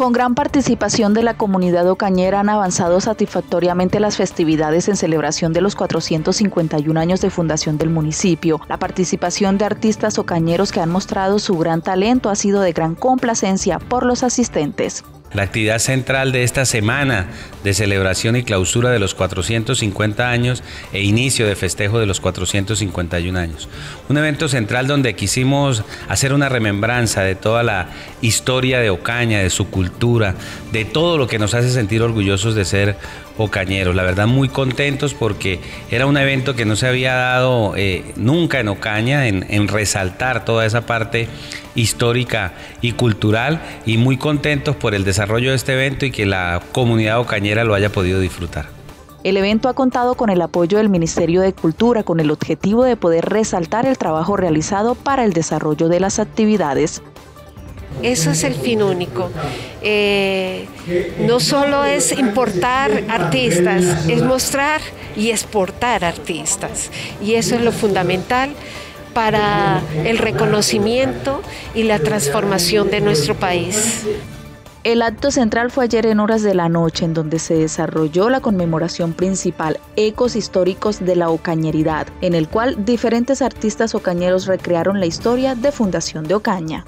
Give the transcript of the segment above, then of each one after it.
Con gran participación de la comunidad ocañera han avanzado satisfactoriamente las festividades en celebración de los 451 años de fundación del municipio. La participación de artistas ocañeros que han mostrado su gran talento ha sido de gran complacencia por los asistentes. La actividad central de esta semana de celebración y clausura de los 450 años e inicio de festejo de los 451 años. Un evento central donde quisimos hacer una remembranza de toda la historia de Ocaña, de su cultura, de todo lo que nos hace sentir orgullosos de ser ocañeros. La verdad muy contentos porque era un evento que no se había dado eh, nunca en Ocaña, en, en resaltar toda esa parte histórica y cultural y muy contentos por el desarrollo de este evento y que la comunidad ocañera lo haya podido disfrutar. El evento ha contado con el apoyo del Ministerio de Cultura con el objetivo de poder resaltar el trabajo realizado para el desarrollo de las actividades. Eso es el fin único. Eh, no solo es importar artistas, es mostrar y exportar artistas. Y eso es lo fundamental para el reconocimiento y la transformación de nuestro país. El acto central fue ayer en horas de la noche, en donde se desarrolló la conmemoración principal Ecos Históricos de la Ocañeridad, en el cual diferentes artistas ocañeros recrearon la historia de Fundación de Ocaña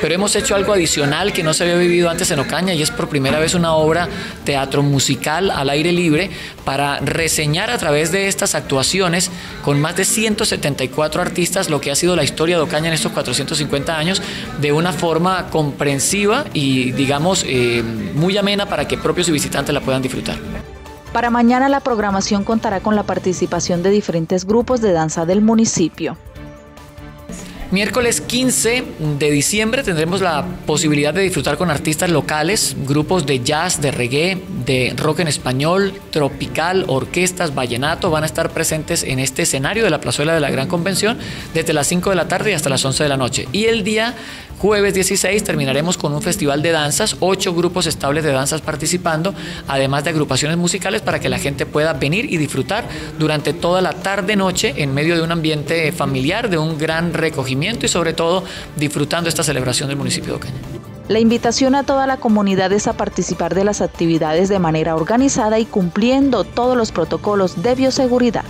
pero hemos hecho algo adicional que no se había vivido antes en Ocaña y es por primera vez una obra teatro musical al aire libre para reseñar a través de estas actuaciones con más de 174 artistas lo que ha sido la historia de Ocaña en estos 450 años de una forma comprensiva y digamos eh, muy amena para que propios y visitantes la puedan disfrutar. Para mañana la programación contará con la participación de diferentes grupos de danza del municipio. Miércoles 15 de diciembre tendremos la posibilidad de disfrutar con artistas locales, grupos de jazz, de reggae, de rock en español, tropical, orquestas, vallenato, van a estar presentes en este escenario de la plazuela de la Gran Convención desde las 5 de la tarde hasta las 11 de la noche. Y el día Jueves 16 terminaremos con un festival de danzas, ocho grupos estables de danzas participando, además de agrupaciones musicales para que la gente pueda venir y disfrutar durante toda la tarde-noche en medio de un ambiente familiar, de un gran y sobre todo disfrutando esta celebración del municipio de Ocaña. La invitación a toda la comunidad es a participar de las actividades de manera organizada y cumpliendo todos los protocolos de bioseguridad.